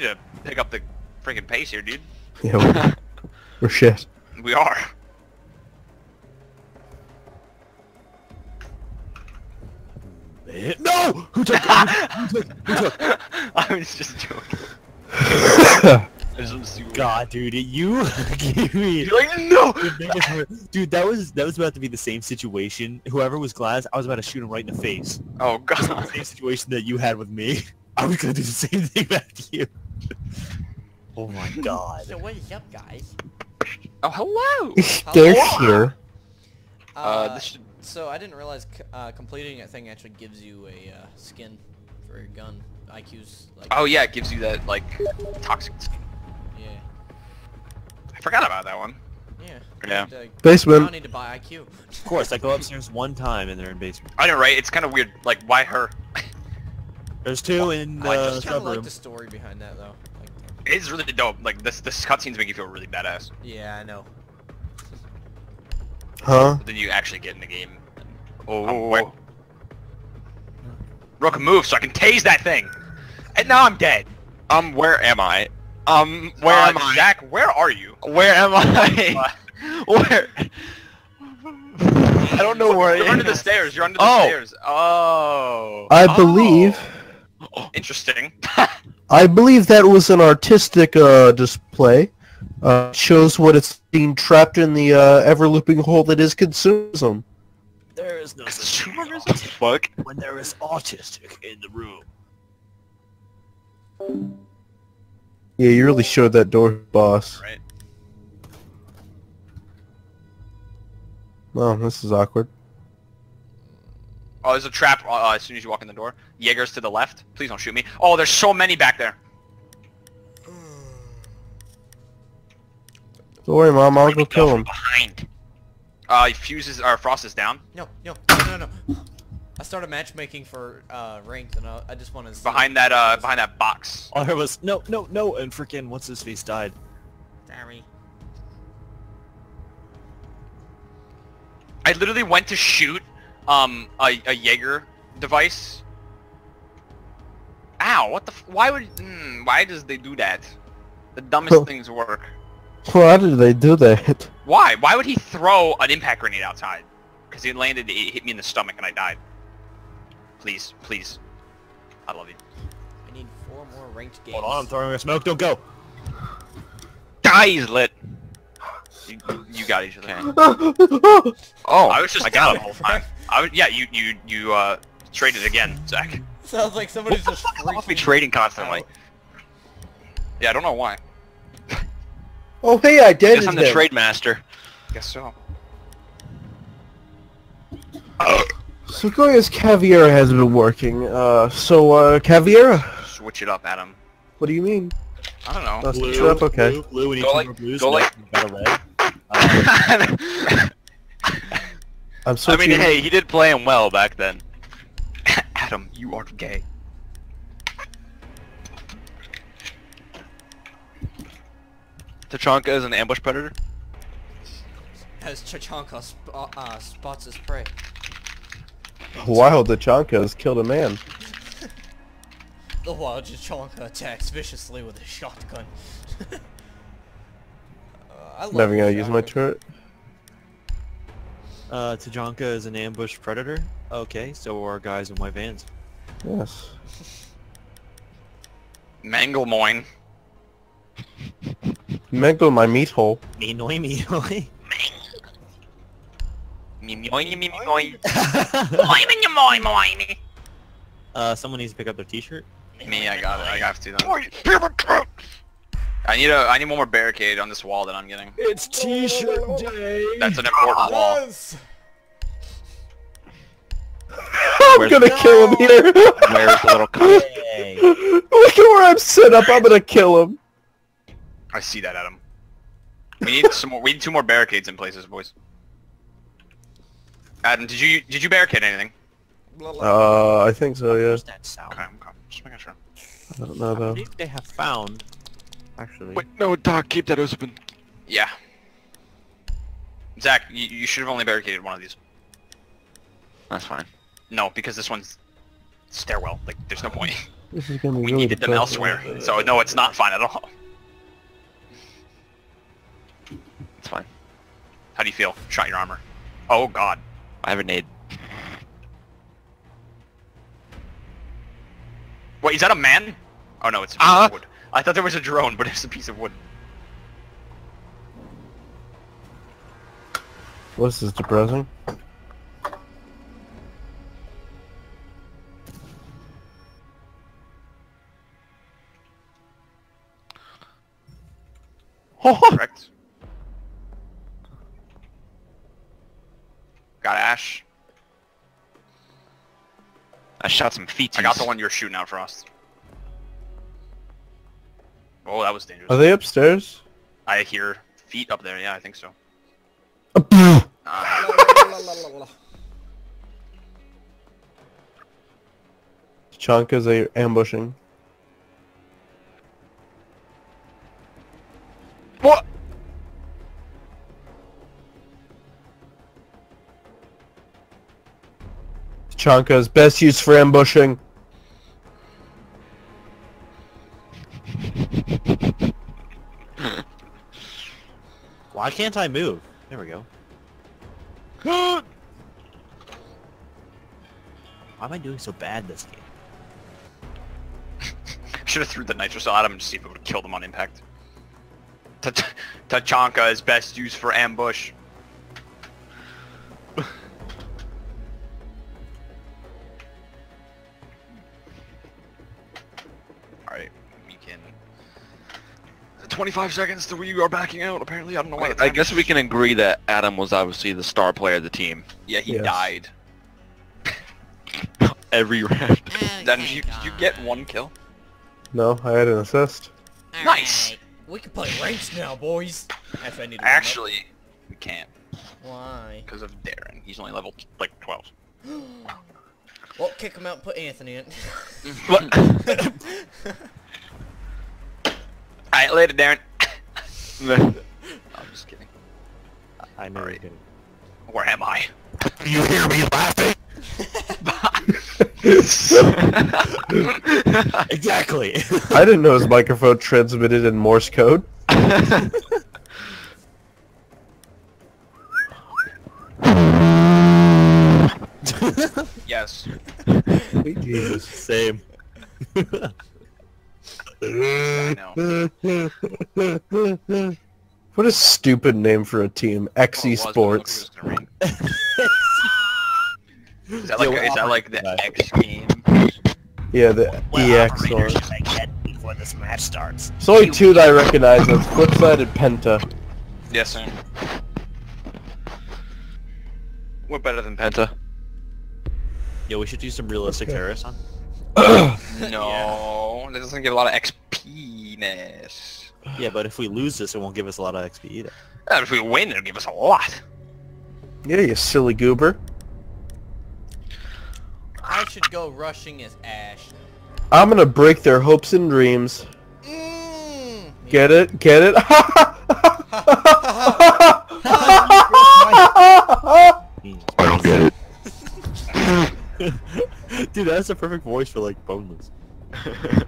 need to pick up the freaking pace here, dude. Yeah, we're, we're shit. We are. No! Who took Who took? Who took? I was just joking. There's some super- God, dude, you gave me. You're like, no! biggest- Dude, that was that was about to be the same situation. Whoever was glass, I was about to shoot him right in the face. Oh God! The god. same situation that you had with me. I was gonna do the same thing back to you. Oh my god. So what is up, guys? Oh, hello! They're here. Uh, Uh, this should... So I didn't realize c- uh, completing that thing actually gives you a uh, skin for your gun. IQ's like. Oh yeah, it gives you that, like, toxic... Skin. Yeah. I forgot about that one. Yeah. Yeah. And, uh, Basement. now I need to buy IQ. Of course, I go upstairs one time and they're in basement. I know, right? It's kind of weird. Like, why her? There's two in I the just I kind of like the story behind that though. Like, It's really dope. Like, this this cutscenes make you feel really badass. yeah, I know. Huh? But then you actually get in the game. Oh, where- Rook, move so I can tase that thing! And now I'm dead! um, where am I? Um, where Uh, am I? Zach, where are you? Where am I? where? I don't know where You're am. under the stairs, you're under the Oh. stairs. Oh. I Oh. Believe, Interesting. I believe that was an artistic uh, display. Uh, shows what it's being trapped in the uh, ever-looping hole that is consumerism. There is no such thing as Consumerism? Fuck. when there is autistic in the room. Yeah, you really showed that door, boss. right. Oh, this is awkward. Oh, there's a trap uh, as soon as you walk in the door. Jaeger's to the left. Please don't shoot me. Oh, there's so many back there. Don't worry, Mom. I'll go kill him. Behind. Uh, he fuses or frost is down. No, no, no, no, no. I started matchmaking for uh, ranked, and I, I just want to. Behind that uh, behind that box. All there was no, no, no, and freaking what's his face died. Sorry. I literally went to shoot um a, a Jaeger device. Ow! What the? F why would? Mm, why does they do that? The dumbest things work. Why did they do that? Why? Why would he throw an impact grenade outside? Because it landed, it hit me in the stomach, and I died. Please, please. I love you. I need four more ranked games. Hold on, I'm throwing a smoke. Don't go. Die, he's lit. You, you got each other. Oh, I was just I down got the him. whole time. I was, yeah, you you you uh traded again, Zach. Sounds like somebody's just I'll be trading constantly. out. Yeah, I don't know why. Oh, hey, I did Guess I'm the trade master. Guess so. So Sequoia's Caveira has been working. Uh, so, uh, Caveira, Switch it up, Adam. what do you mean? I don't know. Uh, switch it up, okay. blue, blue, we need Go like- more blues. go like- then we got a red. Uh, I'm I mean, hey, he did play him well back then. Adam, you are gay. Tachanka is an ambush predator. As Chachanka sp uh, spots his prey. Wow, the Chanka has killed a man. The wild Chachanka attacks viciously with a shotgun. I Never gonna use my turret. uh, Tajanka is an ambush predator. Okay, so are guys in white vans. Yes. Manglemoin. Mangle my meat hole. Me noi me noi. Me moi me moi. Moi me moi moi. Uh, someone needs to pick up their t-shirt. Me, I got it. I have to. Then. I need a. I need one more barricade on this wall that I'm getting. It's t-shirt day! That's an important wall. Yes! I'm Where's- gonna kill him here. Where's the little cunt? Look at where I'm set up. I'm gonna kill him. I see that, Adam. We need some more. We need two more barricades in places, boys. Adam, did you did you barricade anything? Uh, I think so. Yeah. What's that sound? Okay, okay. Just making sure. I don't know though. I though. believe they have found, actually. Wait, no, Doc, keep that open. Yeah. Zach, you, you should have only barricaded one of these. That's fine. No, because this one's stairwell. Like, there's no point. This is gonna be We really needed them depressing. elsewhere. So no, it's not fine at all. It's fine. How do you feel? Shot your armor. Oh god. I have a nade. Wait, is that a man? Oh no, it's a piece Ah. wood. I thought there was a drone, but it's a piece of wood. What is this is depressing. Oh, correct. Got Ash. I shot some feet. I got the one you're shooting out, Frost. Oh, that was dangerous. Are they upstairs? I hear feet up there. Yeah, I think so. Uh, Uh, Chanka's a ambushing. What? Chanka's best use for ambushing. Why can't I move? There we go. Why am I doing so bad this game? Should have threw the nitro at him and see if it would kill killed him on impact. Ta- Tachanka is best used for ambush. 25 seconds till we are backing out, apparently. I don't know why the I guess we can agree that Adam was obviously the star player of the team. Yeah, he Yes. died. Every round. Then did you, you get one kill? No, I had an assist. Nice. Alright, We can play ranks now, boys. Actually, I need to. Actually, we can't. Why? Because of Darren. He's only level, like, 12. Well, kick him out and put Anthony in. What? Alright, later, Darren. I'm just kidding. I know Alright. you're Where am I? You hear me laughing? exactly. I didn't know his microphone transmitted in Morse code. yes. Jesus. Same. I know. What a stupid name for a team. Oh, well, XE was, but it Sports. looked like it was gonna rain. Is that like, Yeah, is that like the well, X game? Yeah, the EX one. I get before this match starts. There's only two that I recognize. That's Flipside and Penta. Yes, sir. We're better than Penta. Yo, we should do some realistic terrorists on. No, that doesn't give a lot of XP-ness. Yeah, but if we lose this, it won't give us a lot of XP either. Uh, If we win, it'll give us a lot. Yeah, you silly goober. I should go rushing as Ash. I'm gonna break their hopes and dreams. Mm. Get it? Get it? I don't get it. Dude, that's the perfect voice for like boneless. I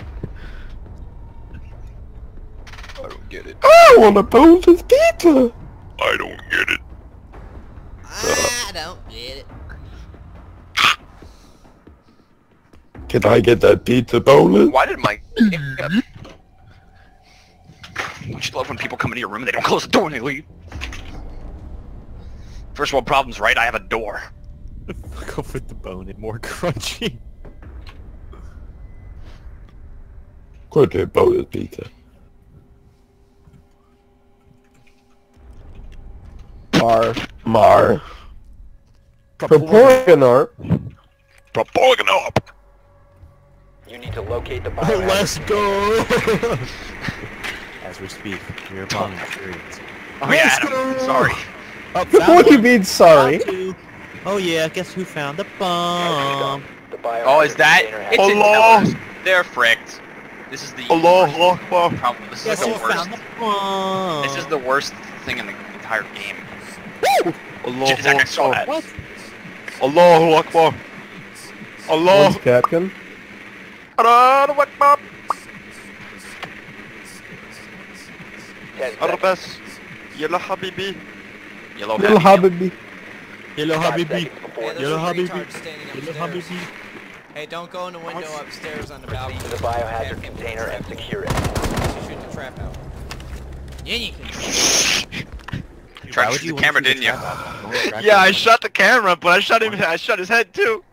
don't get it. I want a boneless pizza. I don't get it. Ah, I don't get it. Can I get that pizza boneless? Why did my... Don't you love when people come into your room and they don't close the door and they leave? First world problems, right? I have a door. Go with the bone and more crunchy. Quit that boneless pizza. Mar. Mar. Proportionar. Proportion. You need to locate the Let's go! As we speak, we are upon experience. Oh yeah, Adam. Sorry. Oh, What do you mean, sorry? Oh yeah, guess who found the bomb? Oh, is that? It's Allah. They're fricked. This is the Allah Akbar. problem. This is like the worst. The this is the worst thing in the entire game. Woo! Allah Akbar. What? Allahu Akbar. Allah. One's Captain. Allahu Akbar. Arbas. Yalla Habibi. Yellow Habibi. Hello, Five Habibi. seconds Hey, before Yellow a Habibi. retard standing Hello, upstairs. Habibi. Hey, don't go in the window upstairs on the balcony. proceed to the biohazard container and secure it. Shoot the trap out. Yeah, you can. Tried to shoot the camera, didn't you? trap out? Don't Yeah, I shot the camera, but I shot him. I shot his head too.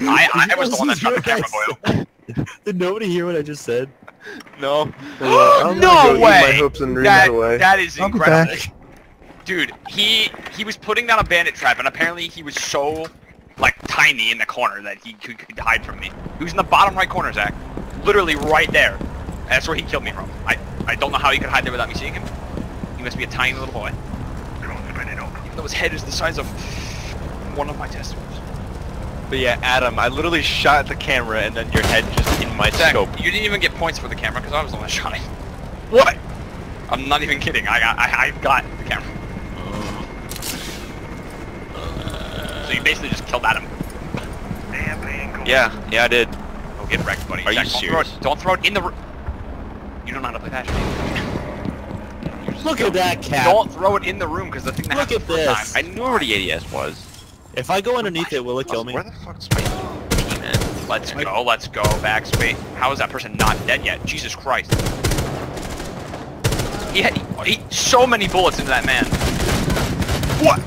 I, I was the one that shot the camera, boy. Did nobody hear what I just said? No. I'm No gonna go way! My hopes and dreams That, away. that is incredible. Dude, he he was putting down a bandit trap, and apparently he was so like tiny in the corner that he could, could hide from me. He was in the bottom right corner, Zach. Literally right there. That's where he killed me from. I I don't know how he could hide there without me seeing him. He must be a tiny little boy. Even though his head is the size of one of my testicles. But yeah, Adam, I literally shot the camera and then your head just in my Zach, scope. you didn't even get points for the camera because I was the one shot it. What? I'm not even kidding. I I, I got the camera. So you basically just killed Adam. Yeah, yeah, I did. Go get wrecked, buddy. Are you don't serious? Throw it, don't throw it in the. r- You don't know how to play Patch. Look at that cat. Don't throw it in the room because the thing that Look happened at this. time. I knew where the ADS was. If I go underneath it, will it kill me? Where the fuck's my teammate? Let's go. Let's go. Backspace. How is that person not dead yet? Jesus Christ. He had he, so many bullets into that man. What?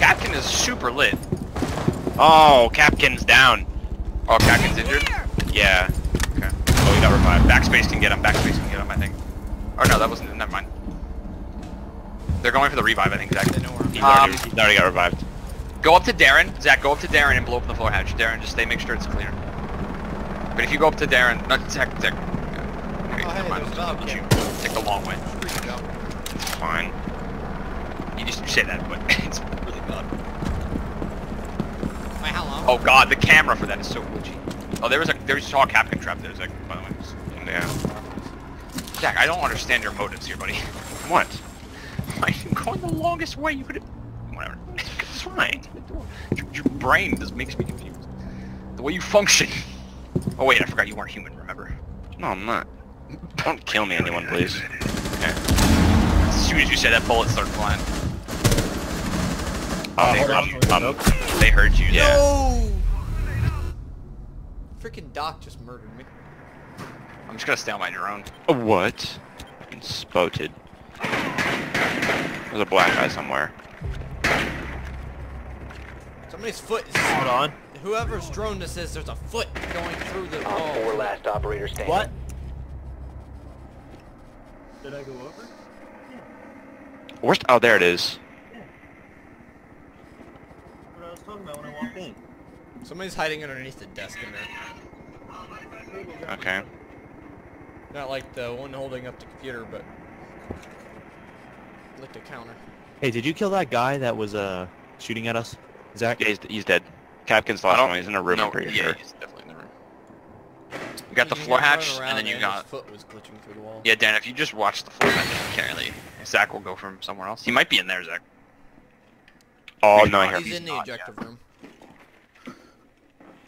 Captain is super lit. Oh, Capkin's down. Oh, Captain's injured. Yeah. Okay. Oh, he got revived. Backspace can get him. Backspace can get him. I think. Or no, that wasn't. Never mind. They're going for the revive. I think. Zach. They know where I'm He's, Um, already, he's already got revived. Go up to Darren. Zach, go up to Darren and blow up the floor hatch. Darren, just stay, make sure it's clear. But if you go up to Darren, no, Zach, Zach. Okay, Oh, hey, mind, there's I'll Bob, just yeah. you Take the long way. There you go. It's fine. You just say that, but it's really. Wait, how long? Oh god, the camera for that is so glitchy. Oh, there was a there was saw a Captain trap there, Zach. By the way. Yeah. Zach, I don't understand your motives here, buddy. What? Why are you going the longest way? You could have. Whatever. it's fine. Your, your brain just makes me confused. The way you function. Oh wait, I forgot you weren't human. Remember? No, I'm not. Don't kill me, anyone, please. As soon as you said that, bullets started flying. Oh, they, heard on. you. Um, they heard you. Yeah. No! Freaking Doc just murdered me. I'm just gonna stay on my drone. A what? Been spotted. There's a black guy somewhere. Somebody's foot is... Hold on. Whoever's drone this is, there's a foot going through the Op wall. 4 last operator standing. What? Did I go over? Where's? Oh, there it is. What I talking about when I walked in. Somebody's hiding underneath the desk in there. Okay. Not like the one holding up the computer, but... Like the counter. Hey, did you kill that guy that was uh shooting at us? Zach? Yeah, he's, he's dead. Capkin's the I last one. He's in a room. no, I'm pretty yeah, sure. he's definitely in the room. You got the He floor hatch, and then you his got. foot was glitching through the wall. Yeah, Dan, if you just watch the floor hatch, you can't really. Zach will go from somewhere else. He might be in there, Zach. Oh He's no, not. He's, he's in the not, ejective room.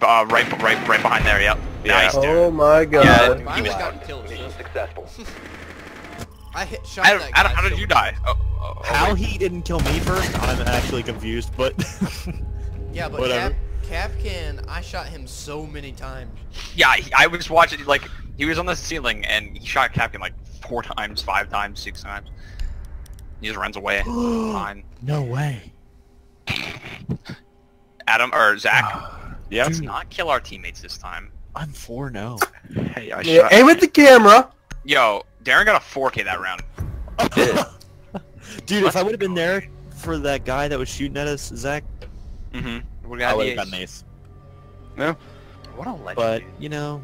Uh, right, right, right behind there. Yep. Yeah. Nice, dude. Oh my god. Yeah, he was was- got killed. Mission sis. successful. I hit shot Adam, that guy. Adam, how did you die? Oh, oh, oh, How wait. he didn't kill me first, I'm actually confused, but... Yeah, but Whatever. Cap, Capcan, I shot him so many times. Yeah, he, I was watching. Like, he was on the ceiling, and he shot Captain like four times, five times, six times. He just runs away. Fine. no way. Adam or Zach, Yeah. let's not kill our teammates this time. I'm 4-0. Hey, I Yeah, shot. aim at the camera. Yo, Darren got a 4K that round. Dude, if I would have been there for that guy that was shooting at us, Zach, Mm-hmm. We're I gonna would be have gotten ace. What a legend. But, you know...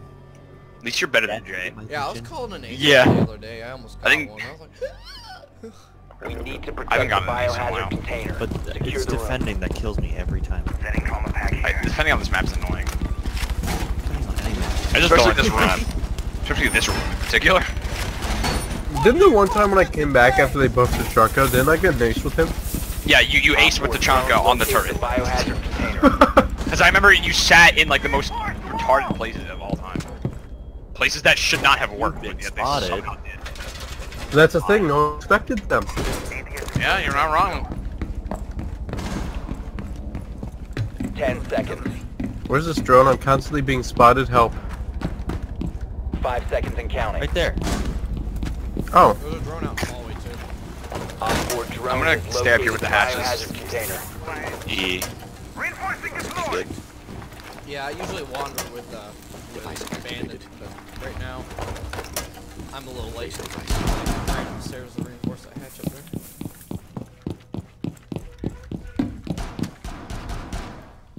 At least you're better than Jay. Yeah, I was calling an ace Yeah. the other day. I almost got I think- one. I was like, We need to I haven't protect the gotten an ace in a biohazard container. But Secure it's the room. defending that kills me every time. I, defending on this map's annoying. I just Especially don't like this like room. Especially this room in particular. Didn't the one time when I came back after they buffed the Chunko, didn't I get an ace with him? Yeah, you, you aced with the Chanka on the turret. Because I remember you sat in like the most retarded places of all time. Places that should not have worked, but yet they spotted. somehow did. That's the thing. No one expected them. Yeah, you're not wrong. 10 seconds. Where's this drone? I'm constantly being spotted. Help. 5 seconds and counting. Right there. Oh, There's a drone out in the hallway too. Onboard drone I'm gonna is stab you with the located hatches. biohazard container. E. Good. Yeah, I usually wander with uh with bandit, but right now I'm a little late. Right upstairs to reinforce that hatch up there.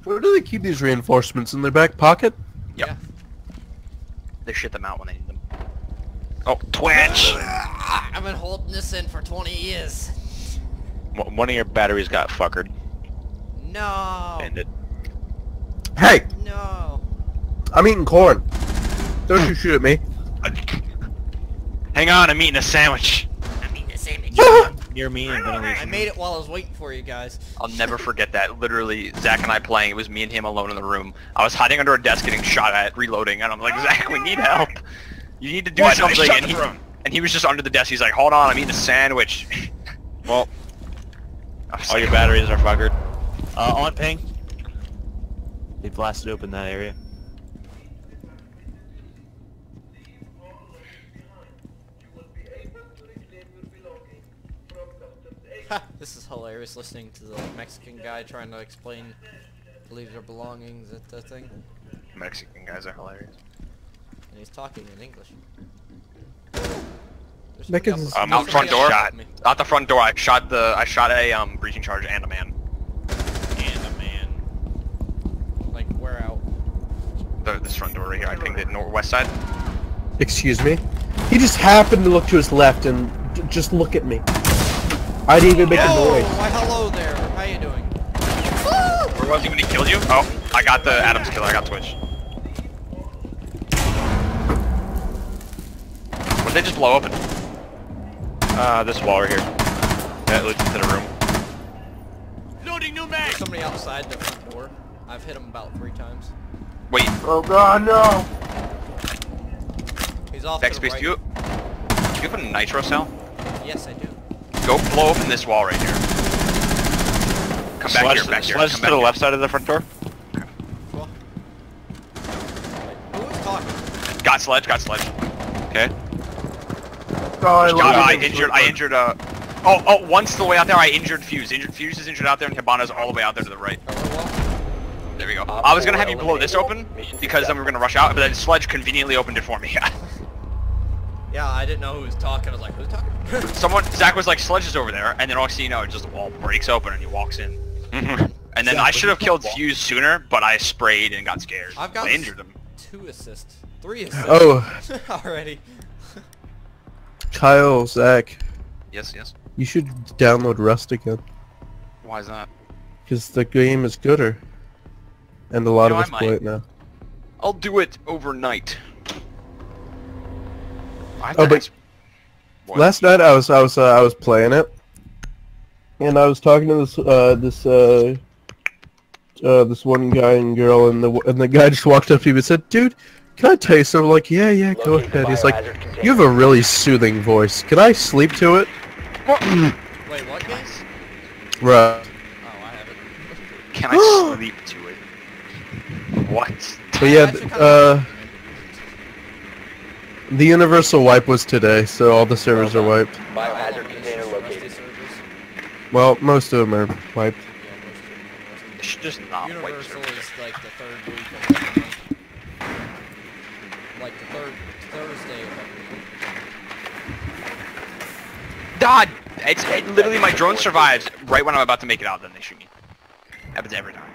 where do they keep these reinforcements in their back pocket? Yep. Yeah. They shit them out when they need them. Oh, Twitch! I've been holding this in for 20 years. One one of your batteries got fuckered. No. Ended. Hey, No. I'm eating corn. Don't you shoot at me. Hang on, I'm eating a sandwich. I mean the sandwich. Near me and I made it while I was waiting for you guys. I'll never forget that. Literally, Zach and I playing. It was me and him alone in the room. I was hiding under a desk getting shot at, reloading, and I'm like, Zach, we need help. You need to do What? Something. shut And the he, room. and he was just under the desk. He's like, hold on, I'm eating a sandwich. Well, all your batteries are fuckered. Uh, on ping. They blasted open that area. This is hilarious listening to the Mexican guy trying to explain leave their belongings at the thing. Mexican guys are hilarious. And he's talking in English. There's Mexicans- somebody Um, else- out front door. else shot. Out the front door, I shot the. I shot a um breaching charge and a man. And a man. Like, where out? The, this front door right here. I pinged it northwest side. Excuse me. He just happened to look to his left and d- just look at me. I didn't even make a noise. why hello there. How you doing? Where was he when he killed you? Oh, I got the Adams killer. I got Twitch. What did they just blow open? Uh, this wall right here. That leads into the room. Loading new man! There's somebody outside the front door. I've hit him about three times. Wait, Oh god, no! He's off to the Backspace, right. do you, do you have a nitro cell? Yes, I do. Go blow open this wall right here. Come back Sledge, here, back here. sledge Come to back the here. left side of the front door. Cool. Who was talking? Got sledge, got sledge. Okay. Oh, I Got, love I it. injured, I injured, uh... Oh, oh, one's the way out there, I injured Fuze. Injured, Fuze is injured out there, and Hibana's all the way out there to the right. Cover wall? There we go. Op I was gonna four have you blow this open, eliminated. Mission because then we were gonna rush out, but then Sledge conveniently opened it for me. Yeah, I didn't know who was talking. I was like, who's talking? Someone, Zach was like, Sledge is over there, and then all of you know, just the wall breaks open and he walks in. And then Yeah, I should have killed walk. Fuze sooner, but I sprayed and got scared. I've got I injured him. two assists. Three assists. Oh, Already. Kyle, Zach, Yes, yes. you should download Rust again. Why is that? Because the game is gooder. And a lot You know, of us play it now. I'll do it overnight. Oh, but- Last night I was I was uh, I was playing it, and I was talking to this uh, this uh, uh, this one guy and girl, and the and the guy just walked up to me and said, "Dude, can I tell you something?" I'm like, "Yeah, yeah, go ahead." He's like, "You have a really soothing voice. Can I sleep to it?" Wait, what guys? Right. Oh, I haven't. Can I sleep to it? What? But yeah, uh. The universal wipe was today, so all the servers are wiped. Biohazard container located. Well, most of them are wiped. Yeah, most of them are rusty. It should just not wipe Universal servers. is like the third week of every month. Like the third Thursday of every month. God! It's it, literally my drone survives right when I'm about to make it out, then they shoot me. Happens every time.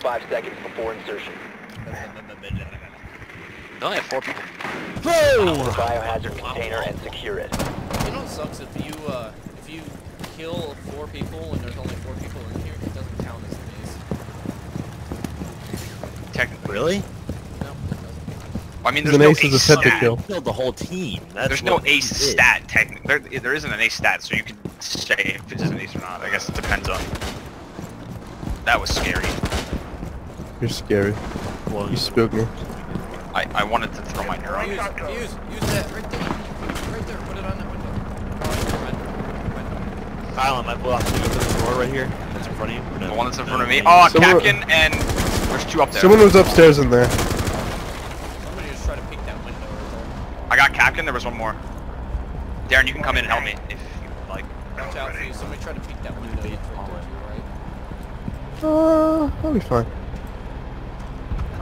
Five seconds before insertion. They only have four people. The biohazard container and secure it. You know what sucks if you uh if you kill four people and there's only four people in here, it doesn't count as an ace. Technically. Really? No, it doesn't. I mean, Because there's an no ace is a ace pet to stat. kill. Killed the whole team. That's There's no ace did. stat, technically. There, there isn't an ace stat, so you can say if it is an ace or not. I guess it depends on... That was scary. You're scary. Well, You spooked me. I, I wanted to throw my neuron. Use, use, use that right there. Right there. Put it on that window. Oh, never mind. Never mind. Kyle, I blocked? Can you open the door right here? That's in front of you? No? The one that's in front of me. Oh, Someone- Captain and there's two up there. Someone was upstairs in there. Somebody just tried to peek that window right I got Captain. There was one more. Darren, you can come in and help me if you like. there. Watch out for you. Somebody tried to peek that window. It's right there to your right. Uh, I'll be fine.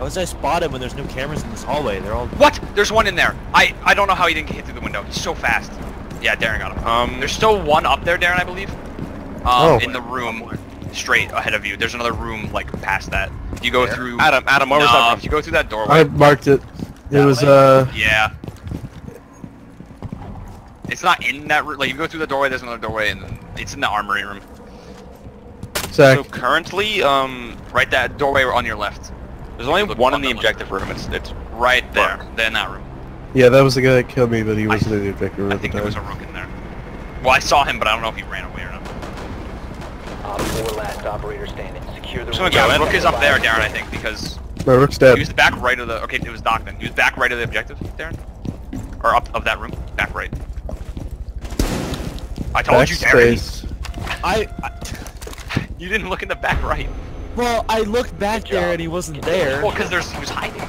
How was I spotted when there's no cameras in this hallway? They're all. What? There's one in there. I I don't know how he didn't get hit through the window. He's so fast. Yeah, Darren got him. Um, There's still one up there, Darren, I believe. Um, Oh. in the room straight ahead of you. There's another room like past that. If you go through. Adam, Adam, where was No, that If you go through that doorway. I marked it. It That was way? uh. Yeah. It's not in that room. Like you go through the doorway. There's another doorway, and it's in the armory room. Zach. So currently, um, Right that doorway on your left. There's only Look one in the the objective room. It's it's Right there. They're in that room. Yeah, that was the guy that killed me, but he wasn't in the objective room I at the think there was a rook in there. Well, I saw him, but I don't know if he ran away or not. Op 4 last operator standing. Secure the Just room. go Yeah, rook is up there, Darren. I think because No, Rook's dead. he dead. was back right of the. Okay, it was Doc then. He was back right of the objective, Darren. Or up of that room, back right. I told you, Darren. Backspace. I, I. You didn't look in the back right. Well, I looked back Good there job. and he wasn't there. Well, because there's he was hiding.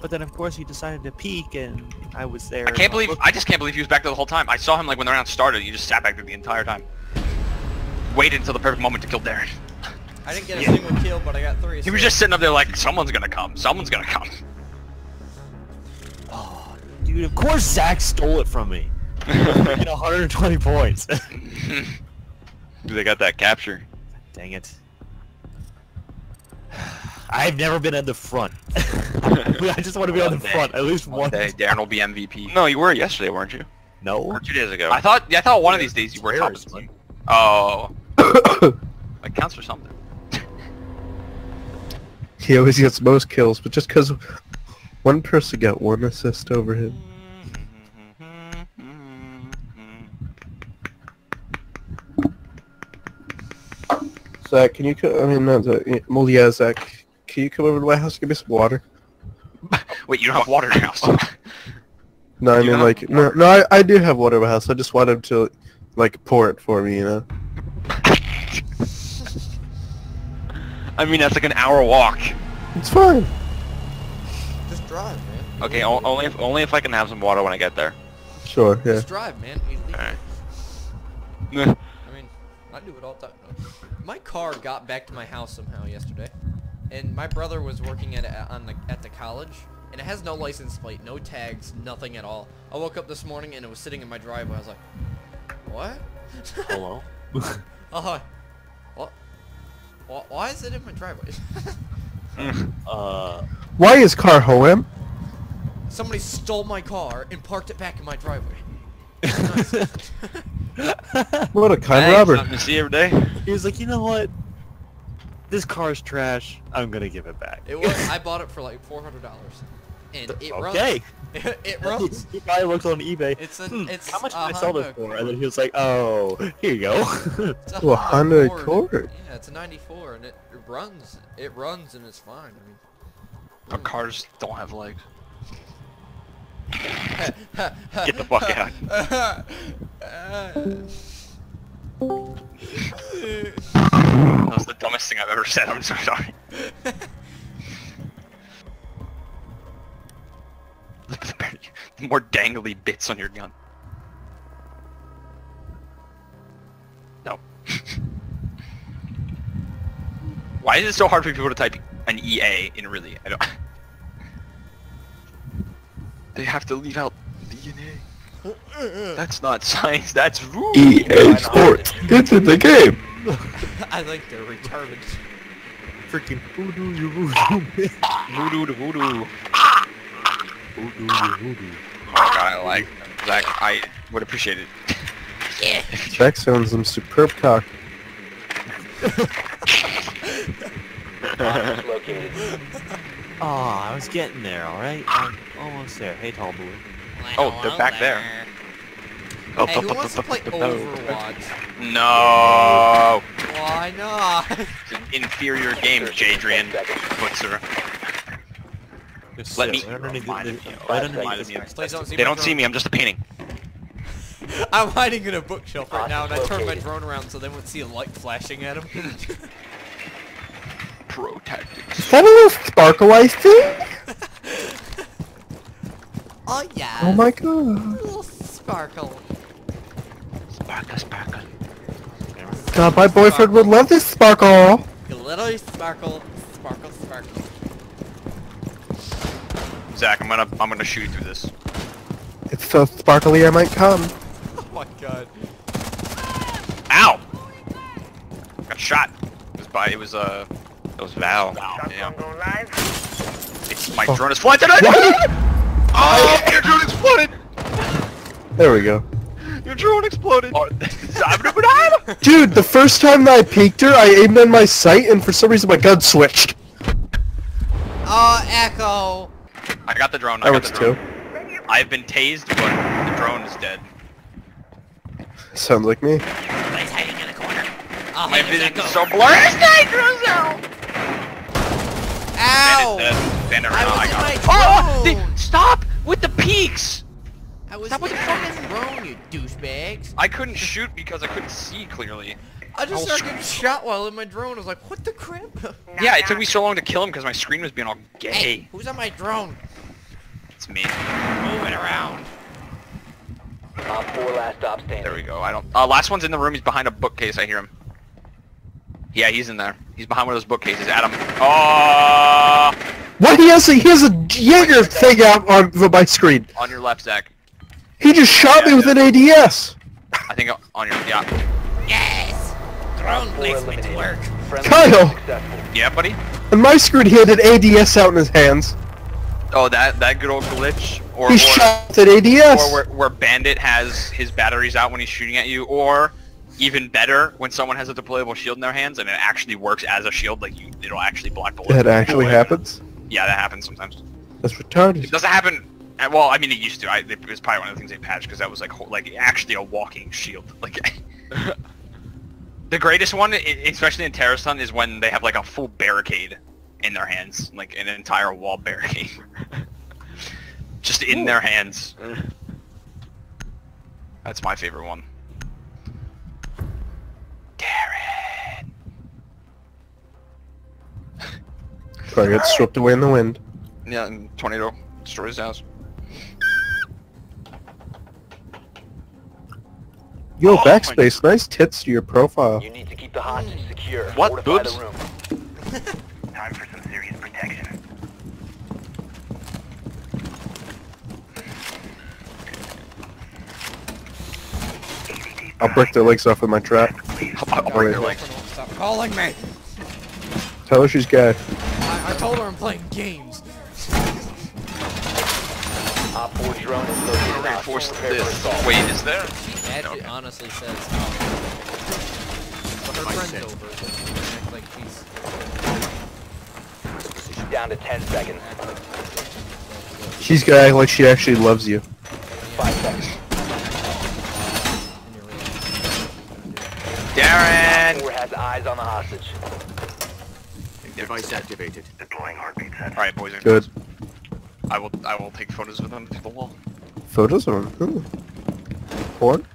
But then of course he decided to peek and I was there. I can't believe. I just can't believe he was back there the whole time. I saw him like when the round started. He just sat back there the entire time. Waited until the perfect moment to kill Darren. I didn't get a Yeah. single kill, but I got three. He was just sitting up there like, someone's gonna come. Someone's gonna come. Oh, dude, of course Zach stole it from me. Get 120 points. they got that capture. Dang it. I've never been at the front. I just want to be on the One day. front at least One once. day, Darren will be MVP. No, you were yesterday, weren't you? No. Or two days ago. I thought. Yeah, I thought one of these days you were top of the Rarest team. Oh, that counts for something. He always gets most kills, but just because one person got one assist over him. Zach, can you co- I mean, not Zach. yeah, Well, yeah, Zach. Can you come over to my house and give me some water? Wait, you don't have water in your house? No, I You mean, like, no, no, I, I do have water in my house. I just want him to, like, pour it for me, you know? I mean, that's like an hour walk. It's fine. Just drive, man. Okay, o- only if only if I can have some water when I get there. Sure, yeah. Just drive, man. You leave. Alright. I mean, I do it all the time. My car got back to my house somehow yesterday, and my brother was working at a, on the at the college, and it has no license plate, no tags, nothing at all. I woke up this morning and it was sitting in my driveway. I was like, what? Hello. uh, what? Wh- Why is it in my driveway? uh, Why is car Hoem? Somebody stole my car and parked it back in my driveway. What a kind Thanks, robber. Something to see every day. he was like, you know what? This car's trash. I'm gonna give it back. It was. I bought it for like four hundred dollars, and it runs. okay. runs. it runs. he probably looked on eBay. It's a. Hmm, It's how much did I sell this Honda for? Accord. And then he was like, oh, here you go. It's a Well, Honda Accord. Accord. Yeah, it's a '94, and it, it runs. It runs, and it's fine. I mean, But cars don't have legs. Get the fuck out. That was the dumbest thing I've ever said. I'm so sorry. Look at the the more dangly bits on your gun. No. Why is it so hard for people to type an EA in really? I don't. They have to leave out DNA. That's not science. That's rude. EA Sports. It's in the game. I like they're retarded. Freaking voodoo, you voodoo. Voodoo to voodoo. voodoo, you voodoo. Oh my god, I like Zach. I would appreciate it. Jack sounds some superb cock. Bombs located. Oh, I was getting there, alright? I'm almost there. Hey, tall boy. Oh, they're back there. Oh, Hey, who wants to play Overwatch? No. Why not? It's an inferior game, Jadrian. Putzer. Let me- Remind the- me. right Remind underneath me. this- Please don't see They don't see me, I'm just a painting. I'm hiding in a bookshelf right now, and I turn my drone around so they won't see a light flashing at them. Pro tactics. Is that a little sparkle I thing? Oh yeah. Oh my god. little sparkle. Sparkle, sparkle. God, my boyfriend would love this sparkle. Glitter sparkle, sparkle, sparkle. Zach, I'm gonna I'm gonna shoot you through this. It's so sparkly I might come. Oh my god. Ow! Got shot. It was by it was uh It was Val. yeah. It's, my Oh. drone is flying tonight. Oh, oh. your drone exploded! There we go. Your drone exploded! Oh, Dude, the first time that I peeked her, I aimed on my sight, and for some reason my gun switched. Oh, Echo. I got the drone. I That got works the too. drone. I've been tased, but the drone is dead. Sounds like me. Oh, My vision is so blurry. It's dangerous now. Ow! Bandit dead. Bandit I ran out. was I in got my him. Oh, drone. they- stop with the peaks. I was Stop with in the fucking drone, you douchebags. I couldn't shoot because I couldn't see clearly. I just started getting shot while in my drone. I was like, what the crap? Yeah, it took me so long to kill him because my screen was being all gay. Hey, who's on my drone? It's me. Move it around. Op 4 last stop standing. There we go. I don't. Uh, last one's in the room. He's behind a bookcase. I hear him. Yeah, he's in there. He's behind one of those bookcases. Adam. Oh, What? He has a he has a Jaeger thing out on my screen. on your left, Zach. He just shot me with an ADS. I think on your yeah. Yes! Drone Four placement eliminated. work. Kyle! Yeah, buddy. And my screen he had an ADS out in his hands. Oh, that that good old glitch, or He or, shot with an ADS. or where, where Bandit has his batteries out when he's shooting at you, or even better, when someone has a deployable shield in their hands and it actually works as a shield, like you, it'll actually block bullets. That actually happens. Yeah, that happens sometimes. That's retarded. It doesn't happen. uh, Well, I mean, it used to. I, it was probably one of the things they patched because that was like, like actually a walking shield. Like, the greatest one, especially in Terror Sun, is when they have like a full barricade in their hands, like an entire wall barricade, just in their hands. That's my favorite one. Darren. Probably got swept away in the wind. Yeah, and tornado destroys his house. Yo, Oh my- backspace, nice tits to your profile. You need to keep the hostage hmm. secure. What? Fortify Boobs? the room. Time for some serious protection. I'll break their legs off with my trap. I'll, I'll break your legs. Girlfriend won't stop calling me. Tell her she's gay. I, I told her I'm playing games. Op 4 drone is located. Op Reinforce 4 this. assault. Wait, is there? She Okay. honestly says, oh, but her friend's over. so like she's Down to 10 seconds. she's She's gonna act like she actually loves you. 5 seconds. and you're really Darren! has eyes on the hostage. Device activated. Deploying heartbeat sensor. Alright, boys. and Good. girls. I will I will take photos with them to the wall. Photos or him. Hmm. Porn?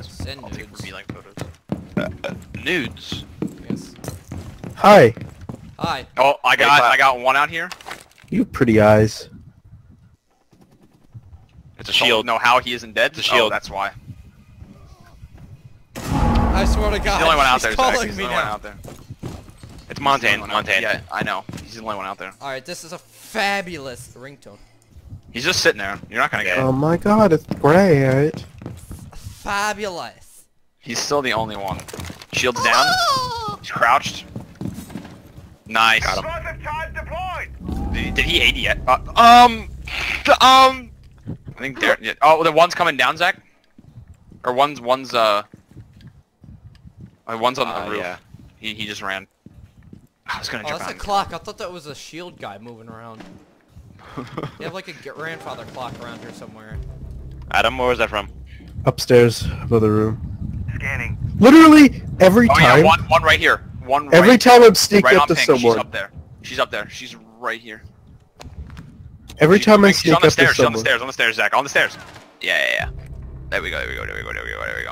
Send I'll take nudes. revealing photos. Uh, uh, nudes. Yes. Hi. Hi. Oh, I got Kyle. I got one out here. You have pretty eyes. It's a shield. No, how he isn't dead. It's a shield. Oh, that's why. I swear to God. He's the only one out she's there. Zach. calling He's me the only one now. out there. It's He's the Montagne. only one out- Montagne. Yeah, I know. He's the only one out there. All right, this is a fabulous ringtone. He's just sitting there. You're not gonna get Oh it. my god, it's great. Fabulous. He's still the only one. Shields down. He's crouched. Nice. Got Did he, did he AD yet? Uh, um, um. I think there. Yeah. Oh, the one's coming down, Zach. Or one's one's uh. uh one's on the Uh, roof. yeah. He he just ran. I was gonna Oh, jump that's a out. clock. I thought that was a shield guy moving around. You have like a grandfather clock around here somewhere. Adam, where was that from? Upstairs, above the room. Scanning. Literally, every Oh yeah, time, one one right here. One every time I'm sneaking right up on to pink. She's someone. up there. She's up there. She's right here. Every She's time I sneak on the up to stairs. She's on the someone, stairs. On the stairs, Zach. On the stairs. Yeah, yeah, yeah. There we go. There we go. There we go. There we go. There we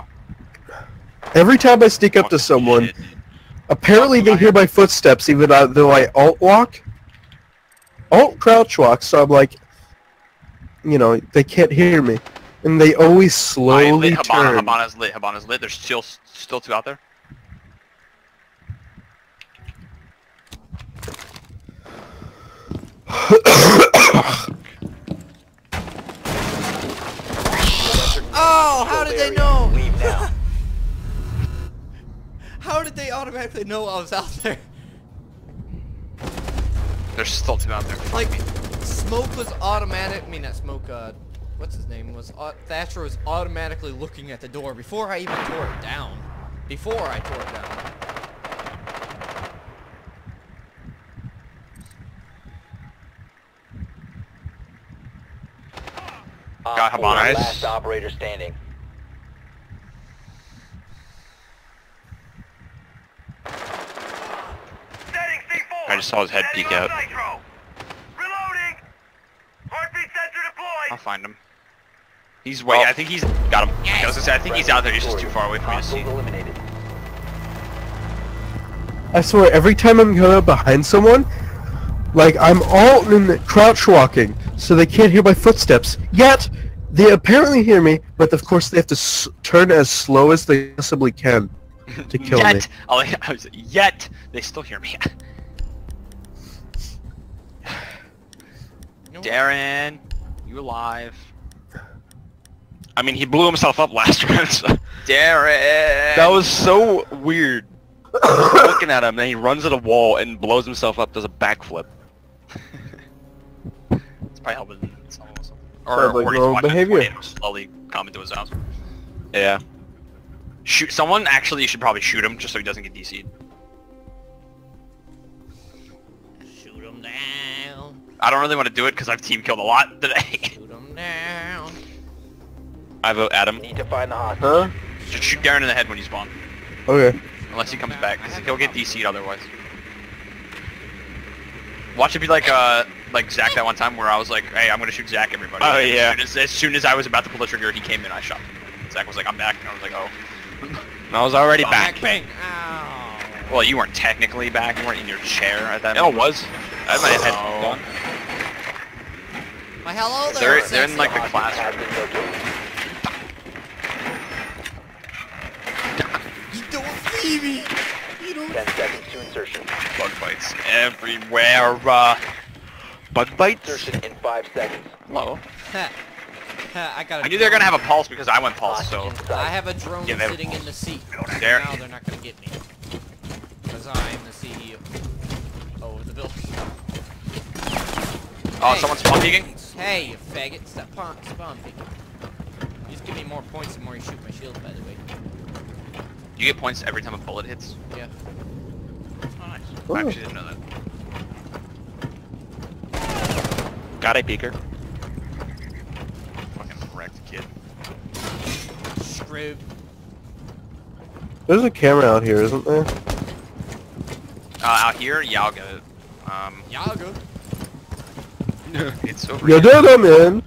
go. every time I sneak up to someone, shit. Apparently they hear my footsteps even though I alt walk, alt crouch walk. So I'm like, you know, they can't hear me, and they always I slowly lit Hibana. turn. Hibana's lit. Hibana's lit. There's still still two out there. Oh, how did they know? Leave now. How did they automatically know I was out there? There's still two out there. Like, smoke was automatic. I mean, not smoke. Uh, what's his name? Was uh, Thatcher was automatically looking at the door before I even tore it down. Before I tore it down. Op Got four, Last operator standing. I just saw his head peek out. I'll find him. He's way. I oh. think he's got him. I was gonna say. I think he's out there. He's just too far away for me to see. Eliminated. I swear, every time I'm coming up behind someone, like I'm alt and crouch walking, so they can't hear my footsteps. Yet they apparently hear me, but of course they have to s- turn as slow as they possibly can to kill me. yet, oh, I was, yet they still hear me. You know what? Darren, you alive? I mean, he blew himself up last round. So Darren. that was so weird. Looking at him, then he runs at a wall and blows himself up. Does a backflip. It's probably helping someone or. Or, like or he's watching behavior. slowly come into his house. Yeah. Shoot someone. Actually, you should probably shoot him just so he doesn't get DC'd. I don't really want to do it because I've team killed a lot today. Shoot him down. I vote Adam. Need to find the hostage. Huh? Just shoot Darren in the head when you spawn. Okay. Unless he comes back, because he'll get DC'd otherwise. Watch it be like uh like Zach that one time where I was like, hey, I'm gonna shoot Zach, everybody. Oh, And yeah. As soon as, as soon as I was about to pull the trigger, he came in, I shot him. Zach was like, I'm back, and I was like, oh. And I was already Back. back. Bang. Ow. Well, you weren't technically back. You weren't in your chair at that Yeah, I moment. was. I had my head Oh. done. My hello there. They're, they're in like the Hostage class. has been located. You don't see me. You don't. Ten seconds to insertion. Bug fights everywhere. Uh, Bug bites? Insertion in five seconds. hello. Ha. Ha, I got. a I knew they were gonna have a pulse because I went pulse, so. I have a drone Yeah, they have sitting in the seat. There. Now they're not gonna get me. Oh, Hey. someone's spawn peeking? Hey, you faggot. Stop spawn, spawn peeking. You just give me more points the more you shoot my shield, by the way. You get points every time a bullet hits. Yeah. Oh, nice. I actually didn't know that. Got a peeker. Fucking wrecked kid. Screwed. There's a camera out here, isn't there? Uh, out here, yeah, I'll get it. Um, Y'all go. it's over You here. did them in.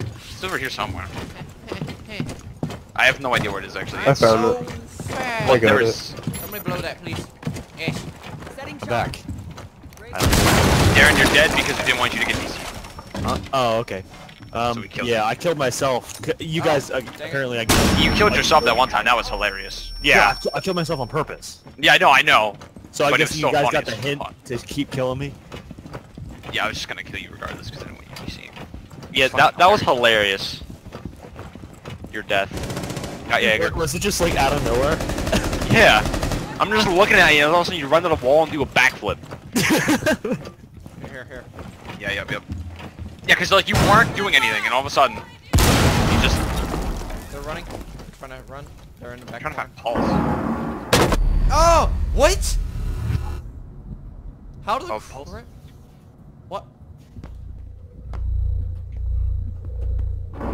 It's over here somewhere. I have no idea where it is actually. I found so it. Fast. I got there it. was Somebody blow that, please. Yes. Back. Darren, you're dead because we didn't want you to get DC. Uh, oh, okay. Um, So killed yeah, him. I killed myself. C- You Oh, guys, uh, apparently, I, You killed yourself that one time. That was hilarious. yeah, Yeah. I I killed myself on purpose. Yeah, I know, I know. So I But it guess you so guys got the hint fun. to keep killing me. Yeah, I was just gonna kill you regardless because I didn't want you to DC. Yeah, that, that was hilarious. Your death. Got Jaeger. Was it just like out of nowhere? Yeah. I'm just looking at you and all of a sudden you run to the wall and do a backflip. Here, here, here. Yeah, yep, yep. Yeah, because like you weren't doing anything, and all of a sudden, you just They're running. Trying to run. They're in the back. trying to corner. find pulse. Oh! What? How did the Oh, pulse? crap- What?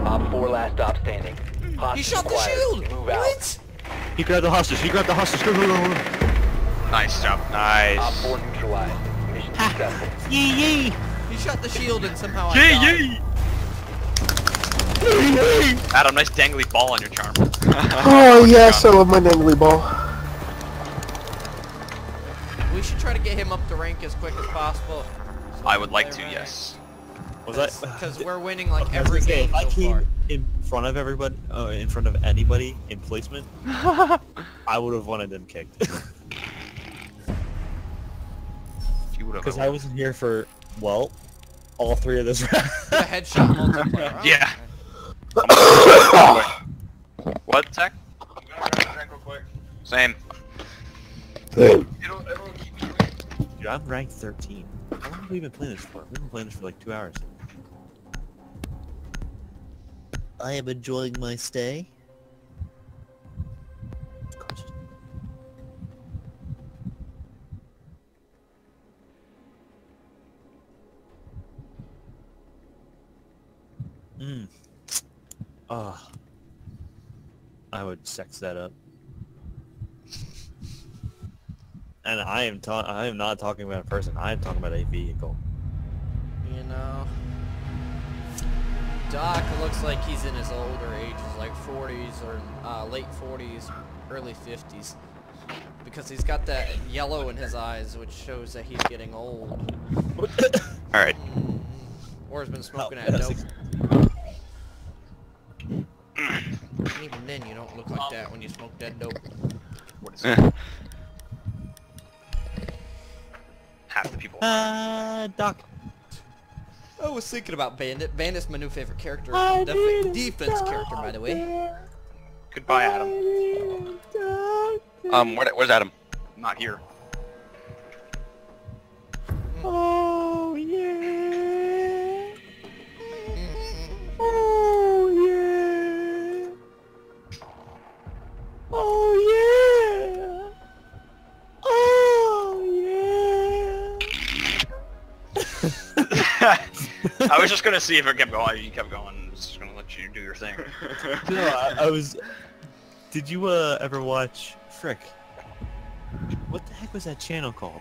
Op 4 last stop standing. Mm. He shot the acquired. shield! Move out. What? he grabbed the hostage. He grabbed the hostage. Go, go, go, go. Nice job. Op Nice. 4 neutralized. Mission successful. Yee yee. He He shot the shield and somehow I Yay, died. yay! Adam, nice dangly ball on your charm. Oh yes, I love my dangly ball. We should try to get him up to rank as quick as possible. so I would like to, rank. yes. Was that? Because we're winning like I every say, game if I so came far. in front of everybody, uh, in front of anybody in placement, I would have wanted them kicked. You would have. Because I wasn't here for, well, all three of this round. The headshot multiplayer. Yeah. okay. What, Zach? Same. Same. It'll, it'll keep me Dude, I'm ranked 13. How long have we been playing this for? We've been playing this for like two hours. I am enjoying my stay. Mmm. Ah. I would sex that up. And I am ta- I am not talking about a person. I am talking about a vehicle. You know, Doc looks like he's in his older ages, like 40s or uh, late 40s, early 50s, because he's got that yellow in his eyes, which shows that he's getting old. All right. Mm. Or has been smoking Oh, that dope. And even then, you don't look like that when you smoke that dope. What is it? Eh. Half the people. Uh, Doc. I was thinking about Bandit. Bandit's my new favorite character. I Def- need a defense character, by the way. Goodbye, Adam. Um, where, where's Adam? Not here. Oh yeah. I was just gonna see if it kept going. You kept going. I was just gonna let you do your thing. no, I, I was. Did you uh, ever watch Frick? What the heck was that channel called?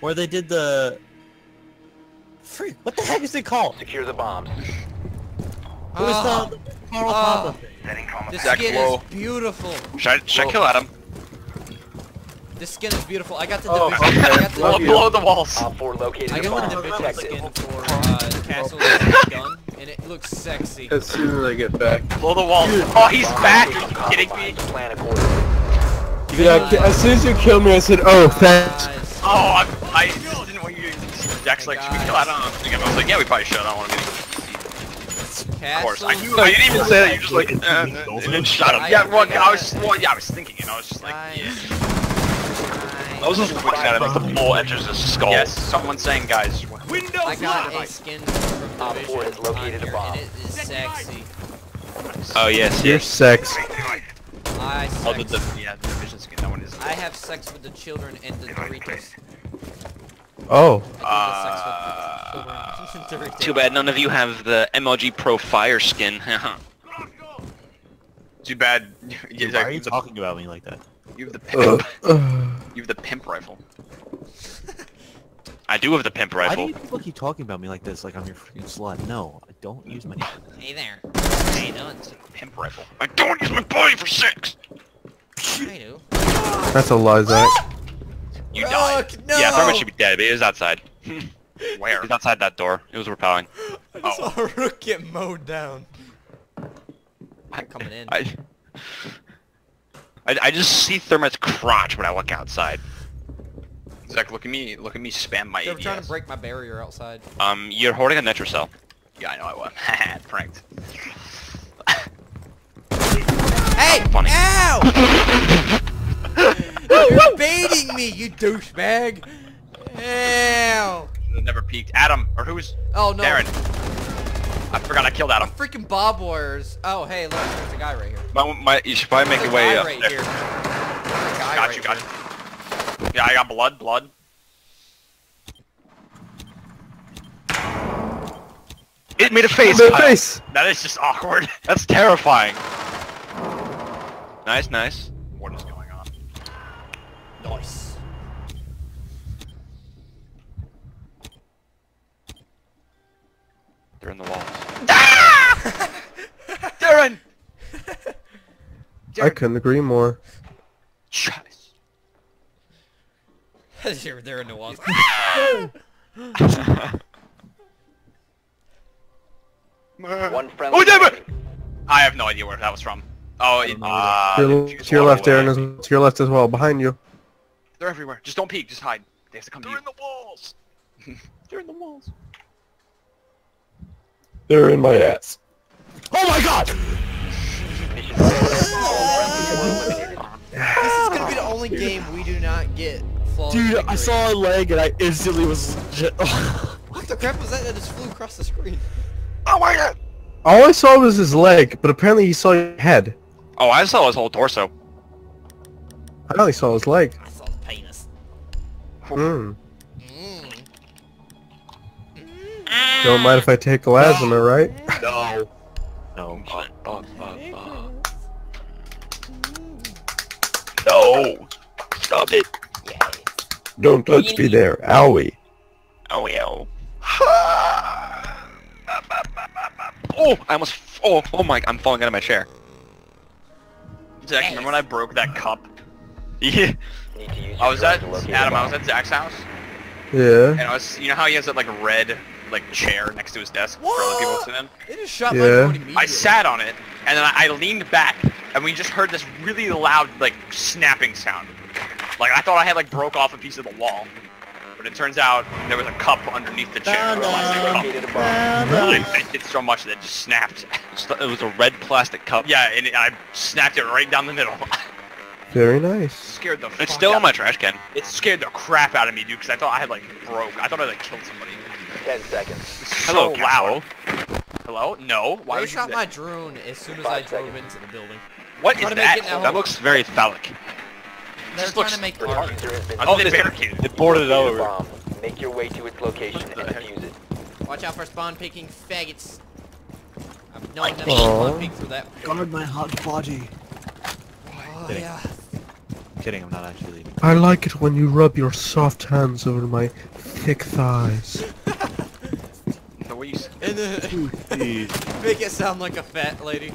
Where they did the. Frick, what the heck is it called? Secure the bombs. It was Ah, the Carl Ah. Papa thing. Setting trauma the Zach skin Lowe. is beautiful. Should I, should I kill Adam? The skin is beautiful. I got the Oh, division. I got Blow, the, blow the walls. Op 4 located I a got the bomb. division Protect skin for uh, Castle gun, and it looks sexy. As soon as I get back. Blow the walls. Oh, he's back. Are you kidding me? Plan accordingly. Yeah, ki- as soon as you killed me, I said, "Oh, thanks." Guys, Oh, I, I just didn't want you to see Jack's like, should we kill Adam? I was like, yeah, we probably should. I don't want to be. Of course. I, Castle no, you didn't even say that. You're just like, uh, and then shut him. Yeah, well, I was just, well, yeah, I was thinking, you know, I was just like, yeah. I was just looking at him as the bull enters his skull. Yes, someone's saying, guys. I got a skin from Op Division 4 has located a bomb. it is sexy. Oh yes, You're yes. sex. I Oh, the, the, yeah, the division skin. That one is. I have sex with the children and the Doritos. Oh. I do have sex with the children. Doritos. Uh, too bad none of you have the MLG Pro Fire skin. Too bad. Dude, You, why are you you, talking about me like that? You have the pimp. uh, You have the pimp rifle. I do have the pimp rifle. Why do rifle. you people keep talking about me like this, like I'm your freaking slut? No, I don't use my name. Hey there. How you doing? Pimp rifle. I don't use my body for sex. I do. that's a lie, Zach. You died. Fuck, no! Yeah, Thermite should be dead, but he was outside. Where? He's outside that door. It was repelling. I just saw a rook get mowed down. I'm coming in. I, I, I just see Thermite's crotch when I look outside. Zach, look at me. Look at me spam my They were trying to break my barrier outside. Um, you're holding a Nitro Cell. Yeah, I know I was. Pranked. Hey! Funny. Ow! You're baiting me, you douchebag! Ow! Never peeked. Adam, or who's Oh no. Darren? I forgot I killed A Adam. freaking bob wires. Oh hey, look, there's a guy right here. My, my, you should probably make There's your way guy up right there. here. Guy Got right you, got here. you. Yeah, I got blood, blood. It made a face. My Kyle. face. That is just awkward. That's terrifying. Nice, nice. I couldn't agree more. Chalice. They're, they're in the walls. One friendly. Oh, damn it! I have no idea where that was from. Oh, it, uh, to your, to your water left, Aaron. away. As, to your left as well. Behind you. They're everywhere. Just don't peek. Just hide. They have to come you. They're in the walls. They're in the walls. They're in my ass. Oh my god! Mission failed. All friendlies were eliminated. this is gonna be the only game we do not get flawless Dude, I saw a leg and I instantly was legit. What the crap was that that just flew across the screen? Oh my god! All I saw was his leg, but apparently he saw your head. Oh, I saw his whole torso. I only saw his leg. I saw the penis. Hmm. Mm. Don't mind if I take a Elasma, right? no. No. Uh, uh, uh, uh. No! Stop it. Don't touch me there, owie. Owie, yeah. Oh, I almost. f- Oh, oh my! I'm falling out of my chair. Zach, remember when I broke that cup? Yeah. Need to use I was drone at Adam. I was at Zach's house, Yeah. and I was. You know how he has that like red like chair next to his desk for other people to sit in? They just shot my Yeah. drone immediately. I sat on it, and then I, I leaned back, and we just heard this really loud like snapping sound. Like I thought I had like broke off a piece of the wall, but it turns out there was a cup underneath the chair. a plastic cup. Located a. Really? It did so much that it just snapped. It was a red plastic cup. Yeah, and I snapped it right down the middle. Very nice. scared the. It's fuck still out in my trash can. It scared the crap out of me, dude, because I thought I had like broke. I thought I like killed somebody. Ten seconds. It's Hello, so loud. Hello? No. Why They would you shot my drone as soon as Five I drove seconds. into the building. What Try is to make that? it. That looks very phallic. They're Just trying looks to make The art. diffuser has been I oh, thought they barricaded. It boarded it over. bomb. Make your way to its location and the defuse it. Watch out for spawn picking faggots. I'm knowing them Aw. spawn peek through that. Guard my hot body. Oh, Kidding. yeah. kidding, I'm not actually leaving. I like it when you rub your soft hands over my thick thighs. The way you s- And uh, then make it sound like a fat lady.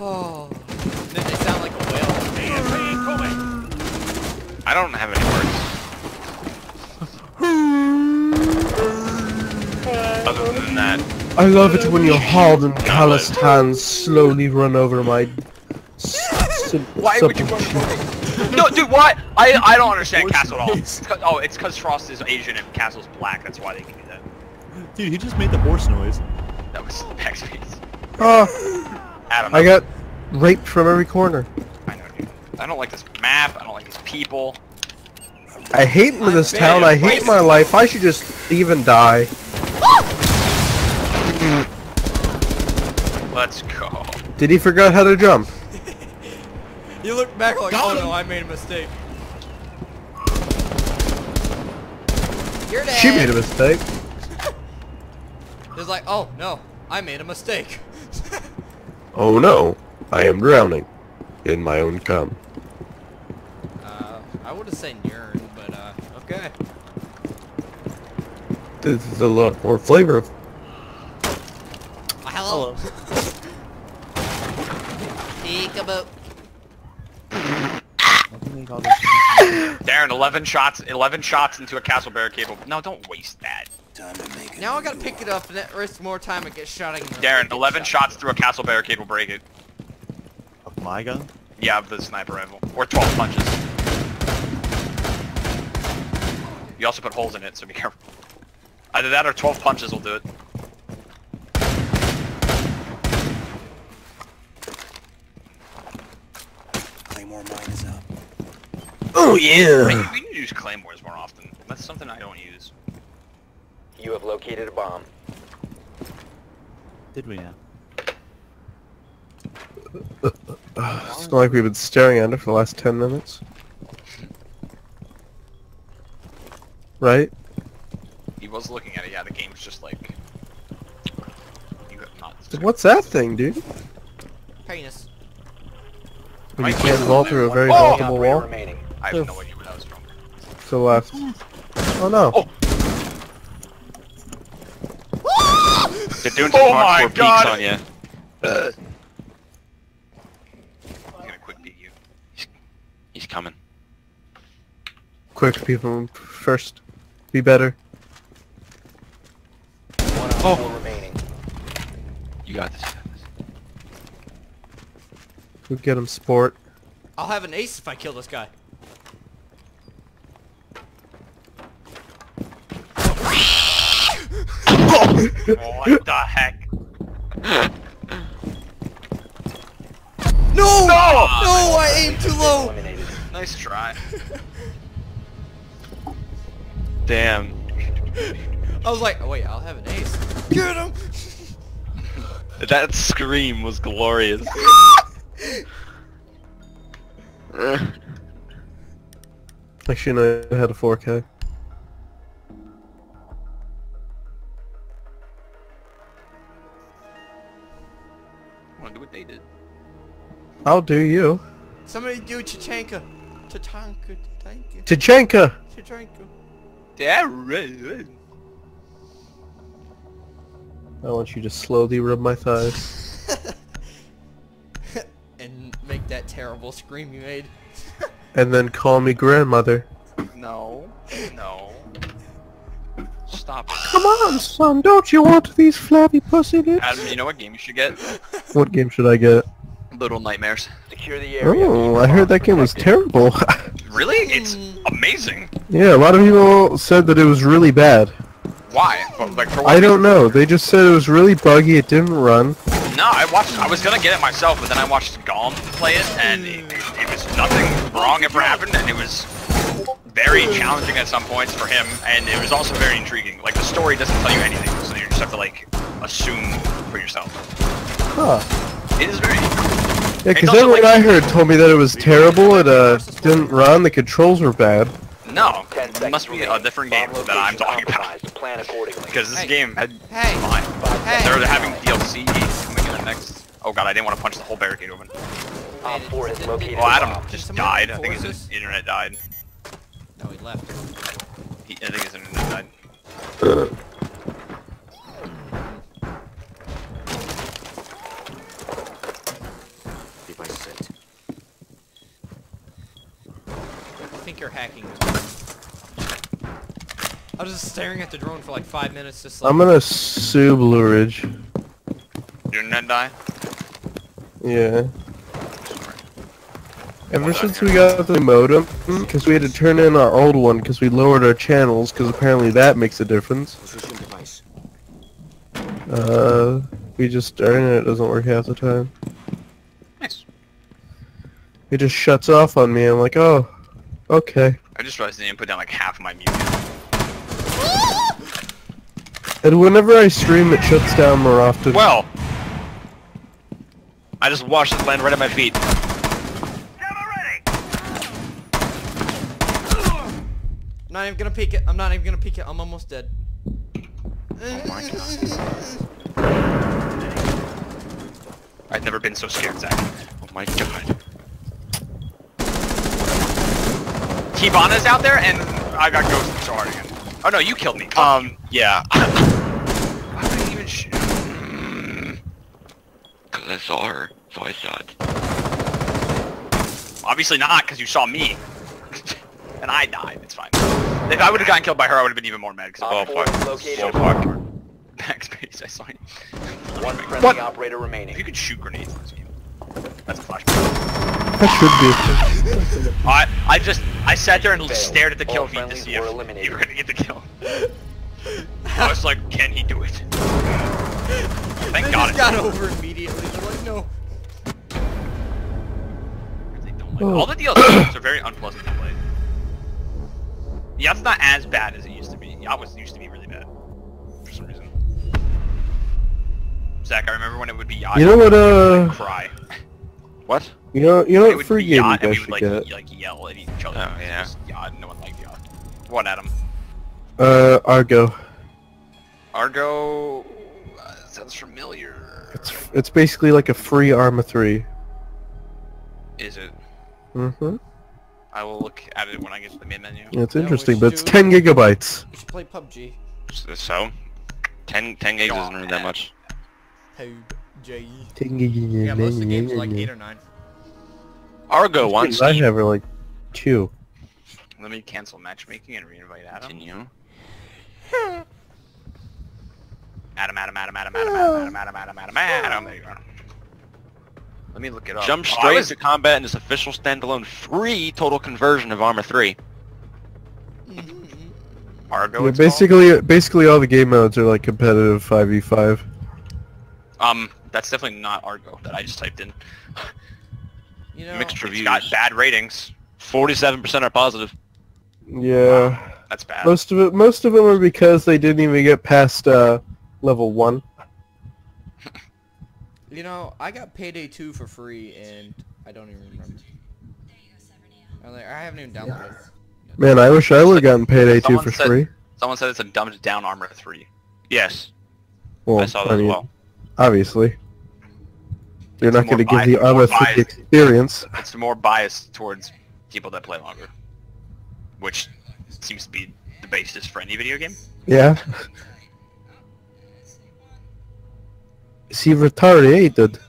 Oh. And then they sound like a whale. I don't have any words. Other than that, I love it when your hard and calloused hands slowly run over my. s- s- why would you? supple- no, dude, why? I I don't understand Castle at all. this? It's 'cause- oh, it's because Frost is Asian and Castle's black. That's why they can do that. Dude, he just made the horse noise. That was backspace. Oh, Adam, I got raped from every corner. I know, dude. I don't like this map. I don't like these people. I hate this I'm town. I very hate my life. I should just leave and die. Let's go. Did he forget how to jump? You look back like, oh, Got oh him. no, I made a mistake. You're dead. She made a mistake. It's like, oh no, I made a mistake. Oh no, I am drowning in my own cum. uh, I would have said urine, but uh, okay. This is a lot more flavor. Uh, hello. Peekaboo. Darren, 11 shots, 11 shots into a castle barricade. No, don't waste that. Now I gotta pick it up and that risks more time it gets shot again. Darren, 11 shots through a castle barricade will break it. Of my gun? Yeah, of the sniper rifle. Or 12 punches. You also put holes in it, so be careful. Either that or 12 punches will do it. Oh yeah. Hey, we need to use claymores more often. That's something I don't use. You have located a bomb. Did we now? It's not like we've been staring at it for the last ten minutes. Right? He was looking at it, yeah, the game's just like... You got nuts. What's that thing, dude? Penis. When you can't vault through a very Oh! vaultable Operator wall? remaining. I have no idea where that was from. To the left. Oh no. Oh. They're doing some Oh my hardcore peeks God. on you. Uh. I'm gonna quick beat you. He's coming. Quick, people, first. Be better. One on Oh. four remaining. You got this. you got this. Go get him, sport. I'll have an ace if I kill this guy. What the heck? No! No! No, I aimed too low! Nice try. Damn. I was like, oh wait, I'll have an ace. Get him! That scream was glorious. Actually, no, I had a 4K. They did. I'll do you. Somebody do Chachanka. Chachanka. Chachanka. Tachanka! Chachanka. Yeah, right. I want you to slowly rub my thighs. and make that terrible scream you made. And then call me grandmother. No. No. Stop. Come on, son, don't you want these flabby pussy lips? Adam, you know what game you should get? What game should I get? Little Nightmares. Secure the area. Oh, I heard that game was terrible. Really? It's amazing. yeah, a lot of people said that it was really bad. Why? Like for what I don't reason? know. They just said it was really buggy. It didn't run. No, I watched. I was gonna get it myself, but then I watched Gom play it, and hmm. it, it was nothing wrong ever happened, and it was very challenging at some points for him, and it was also very intriguing. Like the story doesn't tell you anything, so you just have to like assume for yourself. Huh. It is very. Yeah, because also everyone like- I heard told me that it was terrible. It uh didn't run. The controls were bad. No, Ten it must be a different game that I'm talking about. compromised. Plan accordingly. Because this Hey. game had Hey! fine. Hey! They're having DLC coming in the next. Oh god, I didn't want to punch the whole barricade open. Op 4 has located Well, Adam just died. I think enforce his internet died. No, he left. He, I think his internet died. I think you're hacking. I was just staring at the drone for like five minutes, just like. I'm gonna sue Blue Ridge. Your internet die? Yeah. Ever since we got the modem, because we had to turn in our old one because we lowered our channels, because apparently that makes a difference. Uh, we just our it doesn't work half the time. Nice. It just shuts off on me. I'm like, oh, okay. I just realized I didn't put down like half of my music. And whenever I stream, it shuts down more often. Well, I just watched it land right at my feet. Not even gonna peek it. I'm not even gonna peek it. I'm almost dead. Oh my I've never been so scared, Zach. Oh my god. Hibana's out there, and I got ghosted so hard again. Oh no, you killed me. Um, yeah. Why would I even shoot? Cause I saw her, so I shot. Obviously not, because you saw me. And I died. It's fine. If I would have gotten killed by her, I would have been even more mad. Because Oh, Op 4 fuck. located Oh, fuck. backspace, I saw you. One friendly What? operator remaining. If you could shoot grenades in this game, that's a flashback. that should be. a. I I just I sat there and Failed. stared at the kill All feed to friendlies see if eliminated. you were gonna get the kill. I was like, can he do it? Thank They God just it got over immediately. They're like, no. They don't like Oh. All the DLCs are very unpleasant to play. Yacht's not as bad as it used to be. Yacht was used to be really bad. For some reason. Zach, I remember when it would be Yacht. You know what? I'd Uh, cry. What? you know, you know it what would free be game you Yacht, and guys we should would get? like, like yell at each other. Oh, yeah. Yacht, no one liked Yacht. What, Adam? Uh, Argo. Argo uh, sounds familiar. It's it's basically like a free Arma 3. Is it? Mm-hmm. I will look at it when I get to the main menu. It's Yeah, we interesting, should but it's do- 10 gigabytes. You should play PUBG. So? 10, 10 gigs isn't really that much. Hey, J. Yeah, most of the games are like eight or nine. Argo wants I have are like two. Let me cancel matchmaking and reinvite Adam. continue. Adam, Adam, Adam, Adam, Adam, Adam, Adam, Adam, Adam, Adam, Adam. There you are. Let me look it up. Jump Oh, straight was- into combat in this official standalone free total conversion of Arma 3. Argo. Yeah, it's called. basically, basically all the game modes are like competitive 5v5. Um, that's definitely not Argo that I just typed in. You know, Mixed It's reviews. got bad ratings. 47% are positive. Yeah. That's bad. Most of it, most of them are because they didn't even get past uh, level one. You know, I got Payday 2 for free, and I don't even remember. I, like, I haven't even downloaded it. Man, I wish I would have gotten Payday 2 for said- free. Someone said it's a dumbed down Arma 3. Yes, Well, I saw that as mean, well. obviously. You're It's not going to give the more Arma 3 biased. experience. It's more biased towards people that play longer. Which seems to be the basis for any video game. Yeah. Is he retarded?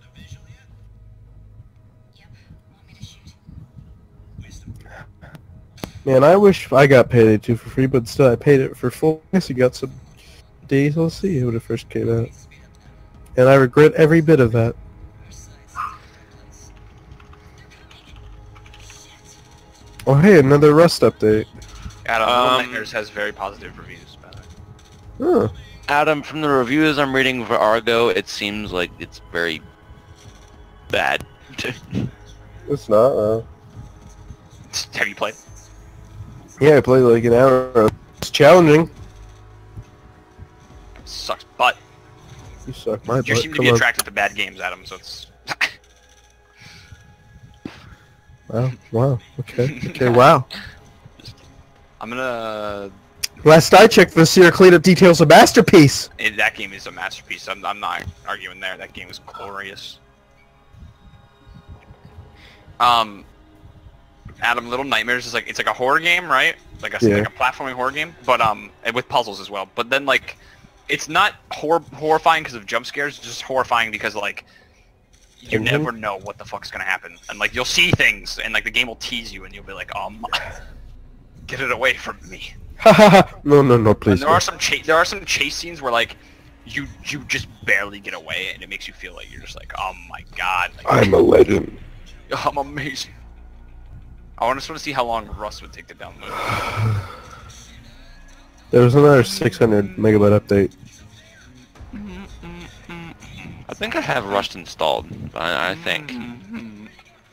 Man, I wish I got Payday 2 for free, but instead I paid it for full. I guess you got some DLC when it first came out. And I regret every bit of that. Oh hey, another Rust update. Adam, Little Um, Nightmares has very positive reviews. By the way. Huh. Adam, from the reviews I'm reading for Argo, it seems like it's very bad. It's not, uh... Have you played? Yeah, I played like an hour. It's challenging. Sucks butt. You suck my You butt. seem to Come be on. attracted to bad games, Adam. So it's. Wow. Wow. Okay. Okay. Wow. I'm gonna. Last I checked, this year cleanup details a masterpiece. that game is a masterpiece. I'm, I'm not arguing there. That game is glorious. Um, Adam, Little Nightmares is like it's like a horror game, right? Like a Yeah. like a platforming horror game, but um, and with puzzles as well. But then like, it's not hor- horrifying because of jump scares. It's just horrifying because like. You Mhm. never know what the fuck's gonna happen, and like you'll see things, and like the game will tease you, and you'll be like, um, get it away from me. Ha ha ha. No, no, no, please. And there are some cha- there are some chase scenes where like you you just barely get away, and it makes you feel like you're just like, oh my god, like, I'm a legend. I'm amazing. I just want to see how long Rust would take to download. There was another 600 megabyte update. I think I have Rust installed. I, I think.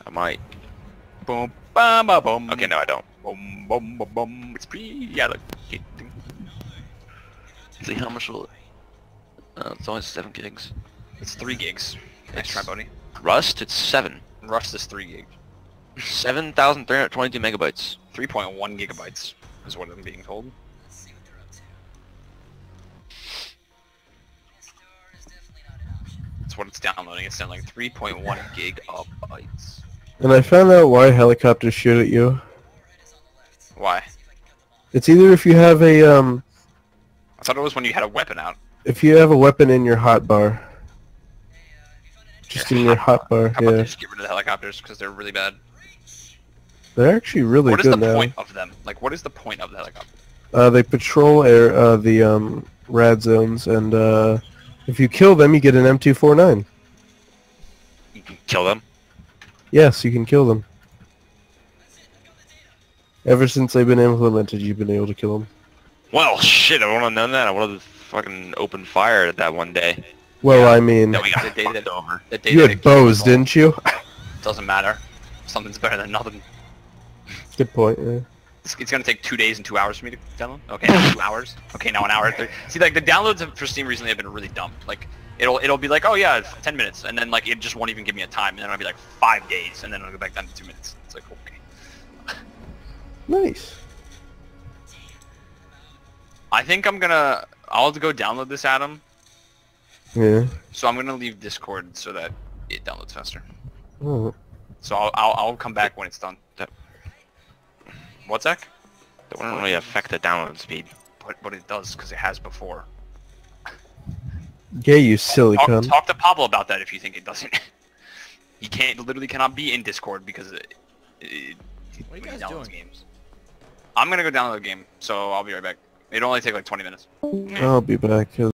I might. Boom, bum, ba, boom. Okay, no, I don't. Boom, boom, boom, boom. It's pretty. Yeah, look. See how much will it... Uh, it's only 7 gigs. It's three gigs. Nice Nice. try, buddy. Rust, it's 7. Rust is three gig. 7,322 megabytes. 3.1 gigabytes is what I'm being told. That's what it's downloading. It's downloading 3.1 gigabytes. And I found out why helicopters shoot at you. Why? It's either if you have a um, I thought it was when you had a weapon out. if you have a weapon in your hotbar. Just in your hotbar, How about yeah. just get rid of the helicopters because they're really bad? They're actually really What is good the now. point of them? Like, what is the point of the helicopter? Uh, they patrol air uh, the um, rad zones, and uh, if you kill them, you get an M249. You can kill them. Yes, you can kill them. Ever since they've been implemented, you've been able to kill them. Well, shit, I would have known that. I would have fucking opened fire at that one day. Well, I mean, That we got the day Fucked that over. the day you that had bows, didn't you? Doesn't matter. Something's better than nothing. Good point. Yeah. It's, it's gonna take two days and two hours for me to download. Okay, two hours. Okay, now an hour. and thirty. See, like the downloads for Steam recently have been really dumb. Like, it'll it'll be like, oh yeah, it's ten minutes, and then like it just won't even give me a time, and then it'll be like five days, and then it'll go back down to two minutes. It's like okay. Nice. I think I'm gonna. I'll have to go download this, Adam. Yeah. So I'm gonna leave Discord so that it downloads faster. Oh. So I'll I'll, I'll come back when it's done. That- What's that? That wouldn't really affect the download speed. But but it does because it has before. Yeah, you silly Talk, cunt. talk to Pablo about that if you think it doesn't. he can't, literally cannot be in Discord because it, it, What are you guys doing? games. I'm gonna go download the game, so I'll be right back. It'll only take like 20 minutes. I'll be back.